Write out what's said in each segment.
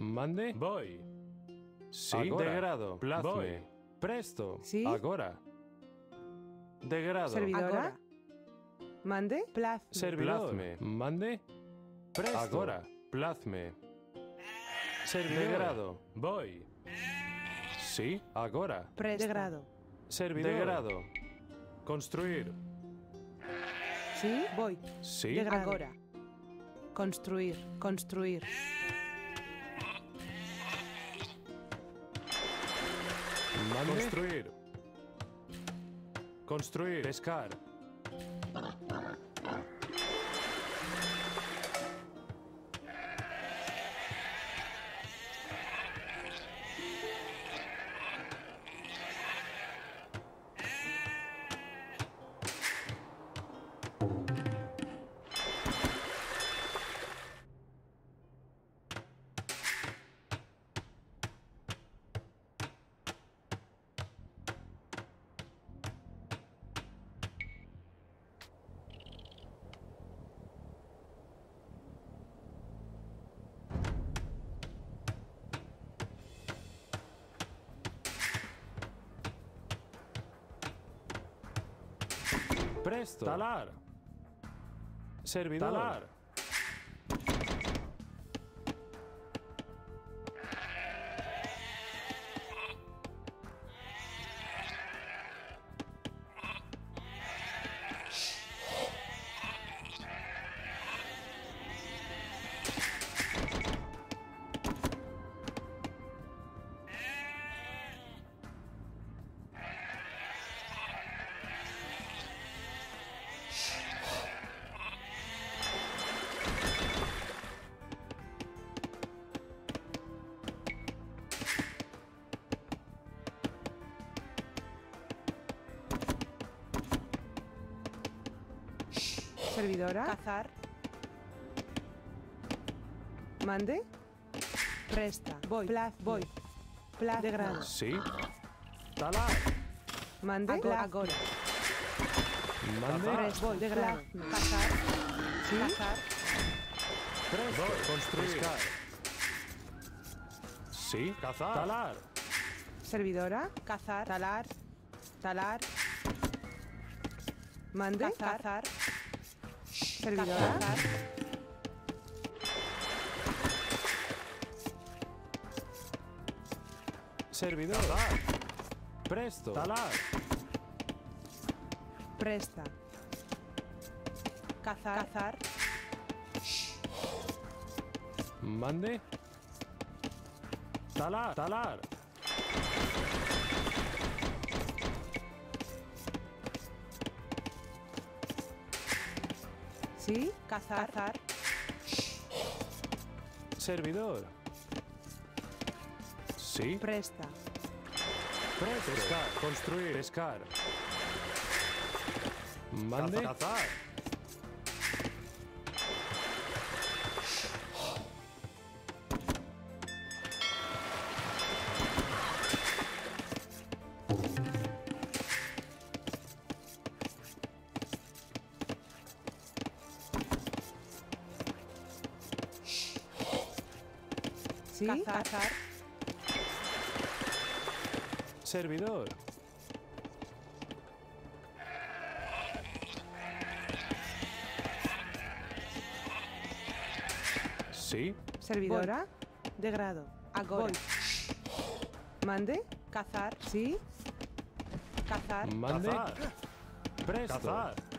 Mande? Voy. Sí. Agora. De grado. Plazme. Voy. Presto. Sí. Agora. De grado. Servidora. Agora. Mande. Plaz. Servidor. Plazme. Mande. Presto. Agora. Plazme. Servidor. De grado. Voy. Sí. Agora. Presto. De grado. Servidor. De grado. Construir. Sí. Voy. Sí. De grado. Agora. Construir. Construir. Construir. Construir. Pescar. Presto. Talar. Servidor. Talar. Servidora. Cazar. Mande. Presta. Voy. Plaz. Voy. Plaz. De grado. Sí. Talar. Mande. Agora. Agora. Mande. Cazar. Voy. De grado. Cazar. Sí. Cazar. Voy. Construir. Pescar. Sí. Cazar. Talar. Servidora. Cazar. Talar. Talar. Mande. Cazar. Cazar. Servidor. Cazar. Presto. Talar. Presta. Cazar. Cazar. Mande. Talar. Talar. Sí. Cazar. Cazar. Servidor. Sí. Presta. Presto. Pescar. Construir. Pescar. Mande. Cazar. Cazar. Cazar. Servidor. Sí. Servidora. De grado. Agora. Voy. Mande. Cazar. Sí. Cazar. Mande. Cazar. Presto. Cazar.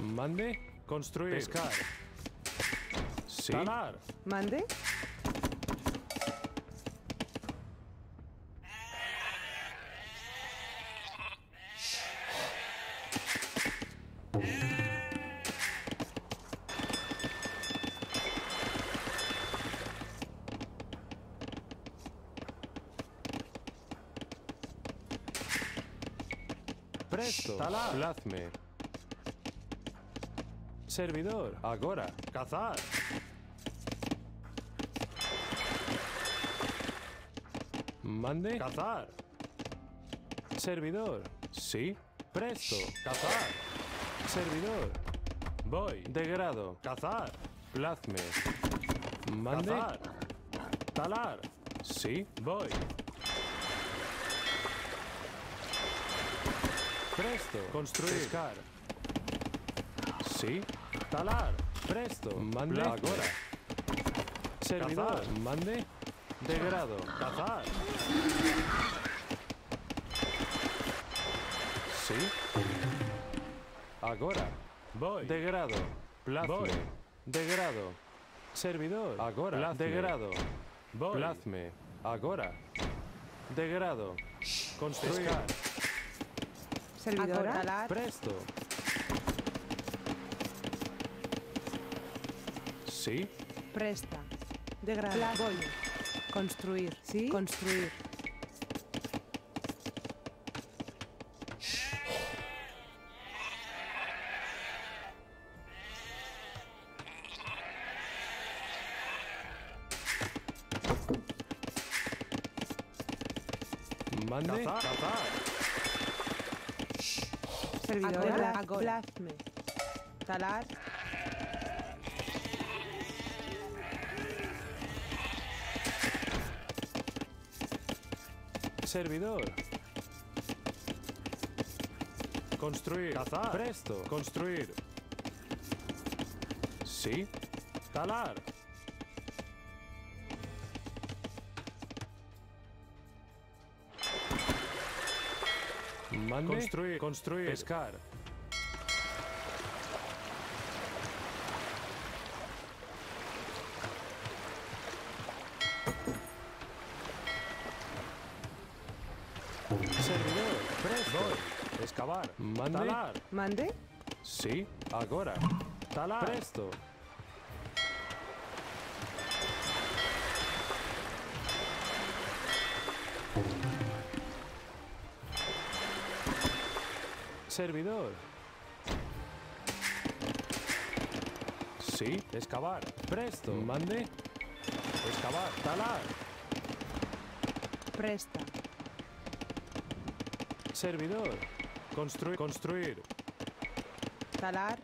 Mande. Construir. Pescar. Sí. Talar. Mande. Presto. Talar. Plazme. Servidor. Agora. Cazar. Mande. Cazar. Servidor. Sí. Presto. Cazar. Servidor. Voy. Degrado. Cazar. Plazme. Mande. Cazar. Talar. Sí. Voy. Presto. Construir. Pescar. Sí. Talar. Presto. Mande. Agora. Servidor. Cazar. Mande. Degrado. Cazar. Sí. Agora. Voy. Degrado. Plazme. Voy. Degrado. Servidor. Agora. Plazme. Degrado. Voy. Plazme. Agora. Degrado. Construir. Servidora. Talar. Presto. Sí. Presta. Degrado. Pla- Voy. Construir. Sí. Construir. Mande. Cazar. Cazar. Servidora. Plazme. Talar. Servidor. Construir. Cazar. Presto. Construir. Sí. Talar. Mande. Construir. Construir. Pescar. Mande. Talar. Mande. Sí. Agora. Talar. Presto. Servidor. Sí. Excavar. Presto. Mande. Excavar. Talar. Presta. Servidor. Construir. Construir. Talar.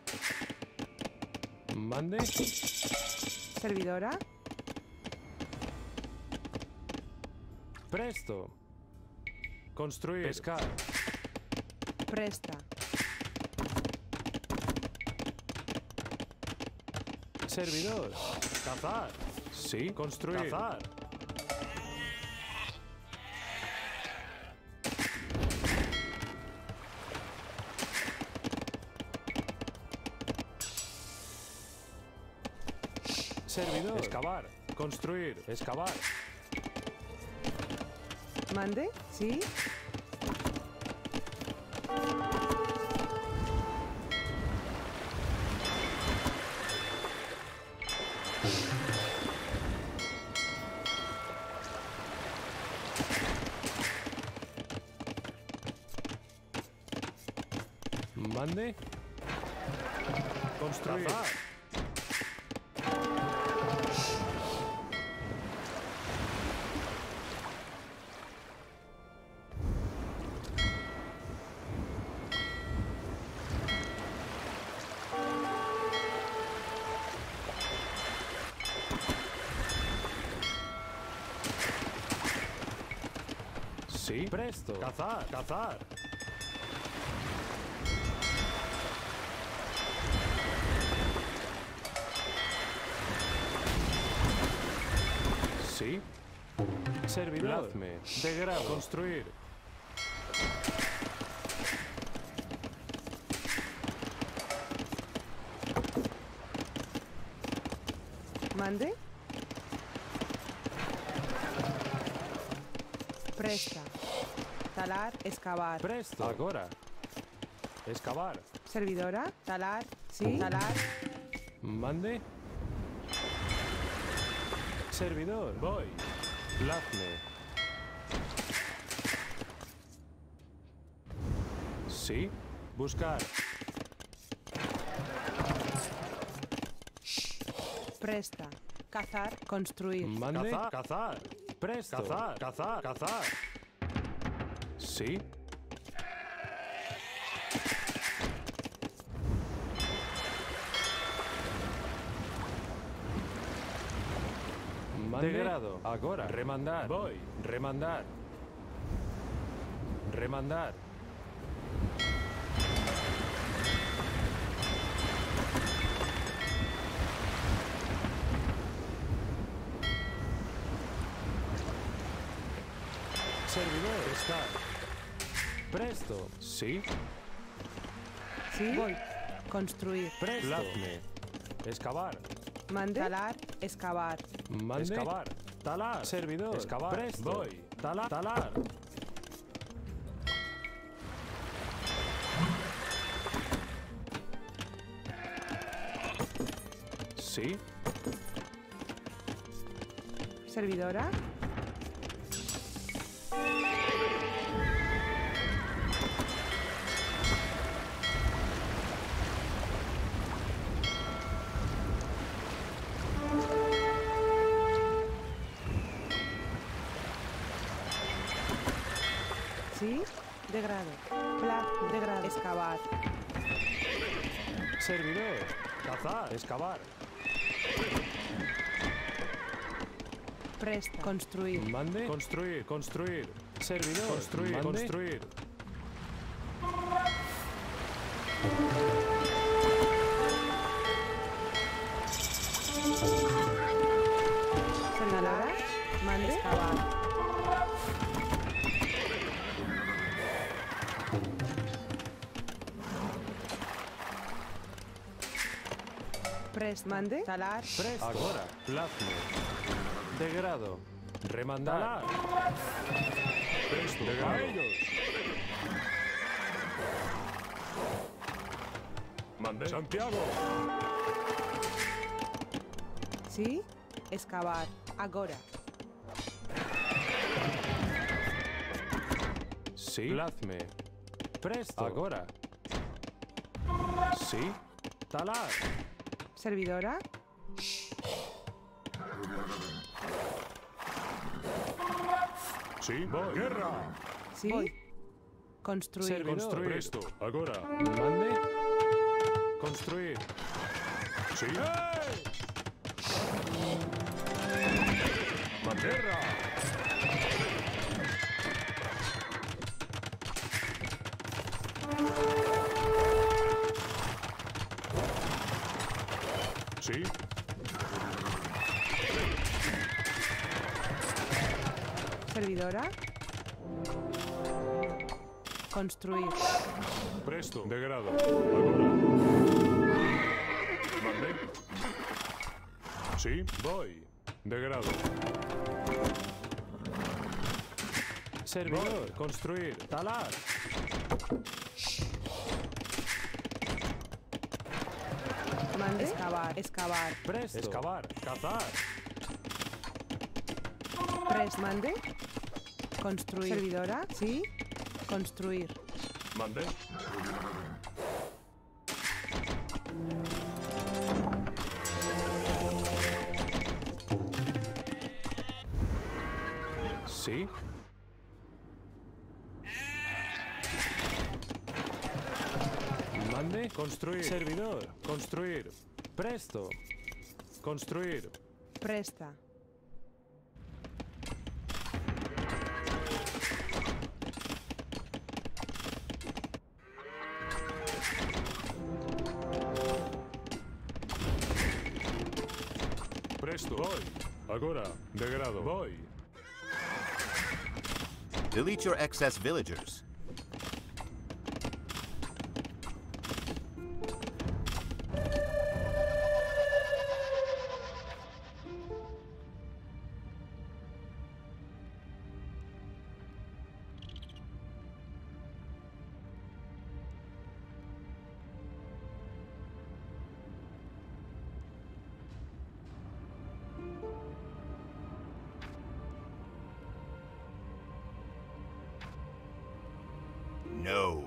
Mande. Servidora. Presto. Construir. Pescar. Presta. Servidor. Cazar. Sí. Construir. Cazar. Servidor. Excavar. Construir. Excavar. Mande. Sí. Mande. Construir. Sí. Presto. Cazar. Cazar. Sí. Servidor. Plazme. Degrado. Construir. Mande. Presta. Talar. Excavar. Presto. Agora. Excavar. Servidora. Talar. Sí. Talar. Mande. Servidor. Voy. Plazme. Sí. Buscar. Presta. Cazar. Construir. Mande. Cazar. Cazar. Presto. Cazar. Cazar. Cazar. ¿Sí? Mande grado. Agora. Remandar. Voy. Remandar. Remandar. Presto. Sí. Sí. Voy. Construir. Presto. Lazme. Excavar. Mande. Talar, excavar. Mande. Excavar. Talar. Servidor. Excavar. Presto. Voy. Talar. Talar. Sí. Servidora. Sí. Degrado. Plat. Degrado. Excavar. Servidor. Cazar. Excavar. Presta. Construir. Mande. Construir. Construir. Servidor. Construir. Mande. Construir. Mande. Talar, Presto. Agora. Plazme. Degrado. Remandar. Presto. A ellos. Mande. Santiago. Sí. Excavar. Agora. Sí. Plazme. Presto. Agora. Sí. Talar. Servidora. Sí. Voy. Guerra. Sí. Voy. Construir. Servidor. Construir. Presto. Agora. Mande. Construir. Sí. Guerra. Sí. Servidora. Construir. Presto. De grado. Agora. Mande. Sí. Voy. De grado. Servidor. Construir. Talar. Mande. excavar, excavar. Presto. Excavar. Cazar. Prest. Mande. Construir. Servidora. Sí. Construir. Mande. Sí. Construir. Servidor. Construir. Presto. Construir. Presta. Presto. Voy. Agora. De grado. Voy. Delete your excess villagers. No.